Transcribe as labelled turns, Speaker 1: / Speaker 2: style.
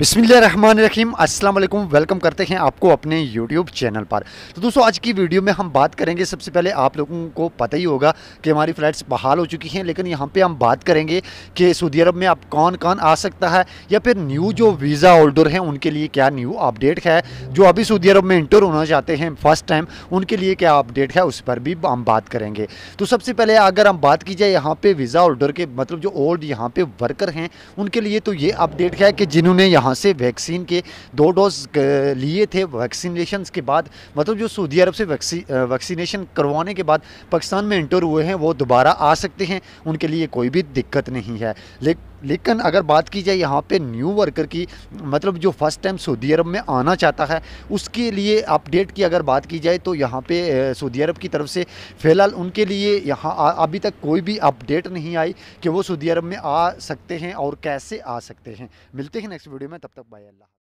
Speaker 1: बिसमीम अस्सलाम वेलकम करते हैं आपको अपने यूट्यूब चैनल पर। तो दोस्तों, आज की वीडियो में हम बात करेंगे, सबसे पहले आप लोगों को पता ही होगा कि हमारी फ़्लाइट्स बहाल हो चुकी हैं, लेकिन यहाँ पे हम बात करेंगे कि सऊदी अरब में अब कौन कौन आ सकता है, या फिर न्यू जो वीज़ा होल्डर हैं, उनके लिए क्या न्यू अपडेट है, जो अभी सऊदी अरब में इंटर होना चाहते हैं, फ़र्स्ट टाइम, उनके लिए क्या अपडेट है, उस पर भी हम बात करेंगे। तो सबसे पहले अगर हम बात की जाए यहाँ पर वीज़ा होल्डर के मतलब जो ओल्ड यहाँ पर वर्कर हैं, उनके लिए तो ये अपडेट है कि जिन्होंने यहाँ से वैक्सीन के दो डोज लिए थे। वैक्सीनेशन के बाद मतलब जो सऊदी अरब से वैक्सी वैक्सीनेशन करवाने के बाद पाकिस्तान में इंटर हुए हैं, वो दोबारा आ सकते हैं। उनके लिए कोई भी दिक्कत नहीं है। लेकिन लेकिन अगर बात की जाए यहाँ पे न्यू वर्कर की मतलब जो फ़र्स्ट टाइम सऊदी अरब में आना चाहता है, उसके लिए अपडेट की अगर बात की जाए तो यहाँ पे सऊदी अरब की तरफ़ से फ़िलहाल उनके लिए यहाँ अभी तक कोई भी अपडेट नहीं आई कि वो सऊदी अरब में आ सकते हैं और कैसे आ सकते हैं। मिलते हैं नेक्स्ट वीडियो में, तब तक बाय अल्लाह।